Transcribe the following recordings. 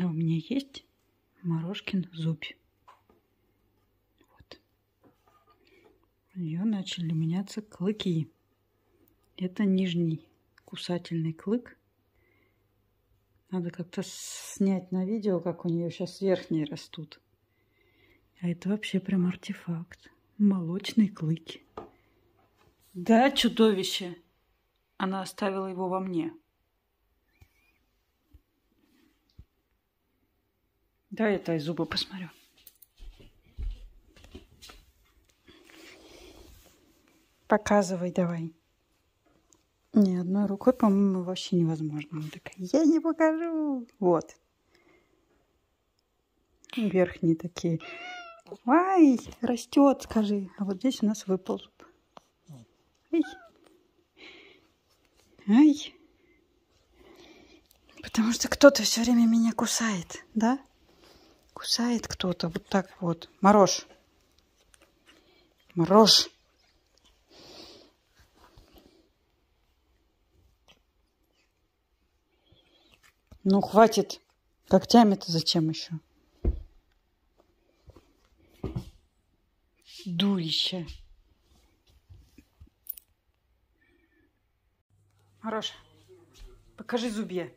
А у меня есть Морошкин зубь. Вот. У нее начали меняться клыки. Это нижний кусательный клык. Надо как-то снять на видео, как у нее сейчас верхние растут. А это вообще прям артефакт. Молочный клык. Да, чудовище. Она оставила его во мне. Да, это и зубы посмотрю. Показывай давай. Ни одной рукой, по-моему, вообще невозможно. Она такая, я не покажу. Вот. Верхние такие. Ай, растет, скажи. А вот здесь у нас выпал зуб. Ай. Ай. Потому что кто-то все время меня кусает, да? Кусает кто-то вот так вот. Мороз. Мороз. Ну, хватит. Когтями-то зачем еще? Дурище. Хорош. Покажи зубья.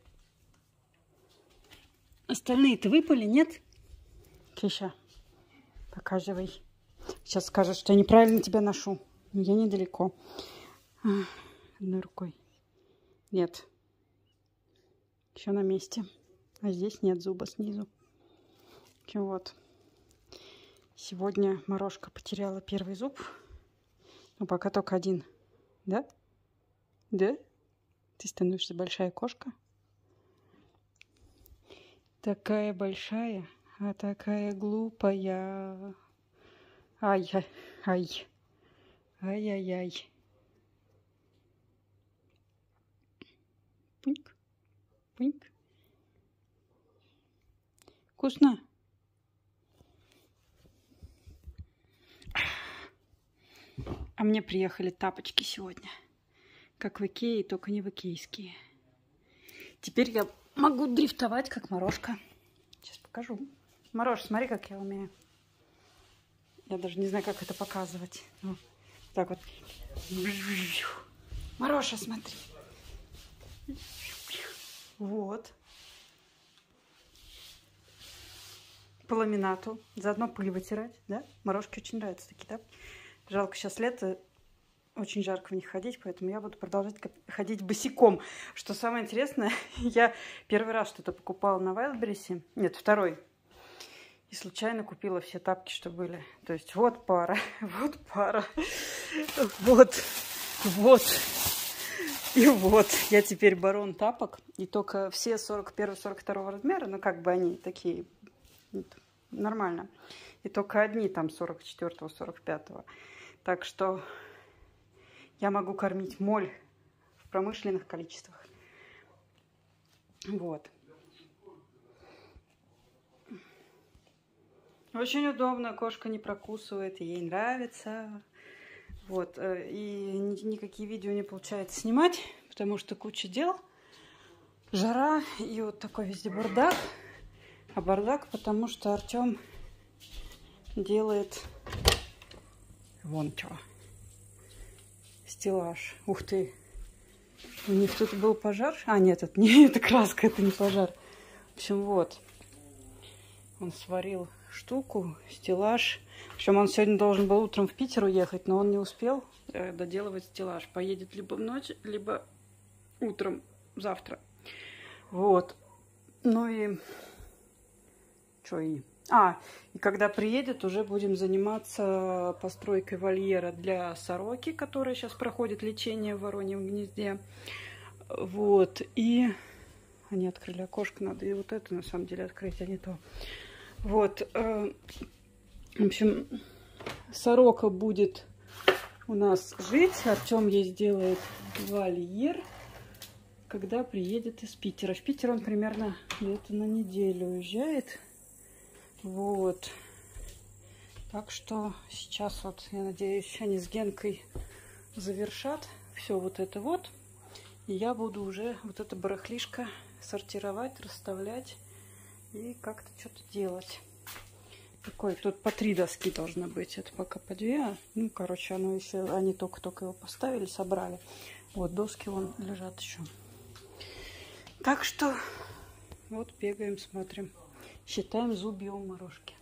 Остальные-то выпали, нет? Кища, показывай. Сейчас скажет, что я неправильно тебя ношу. Я недалеко. Одной рукой. Нет. Еще на месте. А здесь нет зуба снизу. Вот. Сегодня Морошка потеряла первый зуб. Но пока только один. Да? Да? Ты становишься большая кошка. Такая большая, а такая глупая. Ай, ай, ай. Ай-яй-яй. Пуньк, пуньк. Вкусно? А мне приехали тапочки сегодня. Как в Икее, только не в икейские. Теперь я могу дрифтовать, как Морошка. Сейчас покажу. Морош, смотри, как я умею. Я даже не знаю, как это показывать. Ну, так вот. Мороша, смотри. Вот. По ламинату. Заодно пыль вытирать, да? Морошке очень нравятся такие, да? Жалко, сейчас лето, очень жарко в них ходить, поэтому я буду продолжать ходить босиком. Что самое интересное, я первый раз что-то покупала на Wildberries. Нет, второй. И случайно купила все тапки, что были. То есть вот пара, вот пара, вот, вот. И вот, я теперь барон тапок. И только все 41-42 размера, ну как бы они такие, нормально. И только одни там 44-45. Так что я могу кормить моль в промышленных количествах. Вот. Очень удобно, кошка не прокусывает, ей нравится. Вот, э, и никакие видео не получается снимать, потому что куча дел, жара и вот такой везде бардак. А бардак, потому что Артем делает вон что. Стеллаж. Ух ты. У них тут был пожар. А, нет, это не это краска, это не пожар. В общем, вот. Он сварил штуку, стеллаж. Причем он сегодня должен был утром в Питер уехать, но он не успел э, доделывать стеллаж. Поедет либо в ночь, либо утром завтра. Вот. Ну и... Что и... А, и когда приедет, уже будем заниматься постройкой вольера для сороки, которая сейчас проходит лечение в Вороньем гнезде. Вот. И они открыли окошко, надо и вот это на самом деле открыть, а не то. Вот. Э, в общем, сорока будет у нас жить. Артем ей сделает вольер, когда приедет из Питера. В Питер он примерно где-то на неделю уезжает. Вот. Так что сейчас вот, я надеюсь, они с Генкой завершат все вот это вот. И я буду уже вот это барахлишко сортировать, расставлять и как-то что-то делать. Такой, тут по три доски должно быть. Это пока по две. Ну, короче, оно еще, они только-только его поставили, собрали. Вот доски вон лежат еще. Так что вот бегаем, смотрим. Считаем зубья у морожки.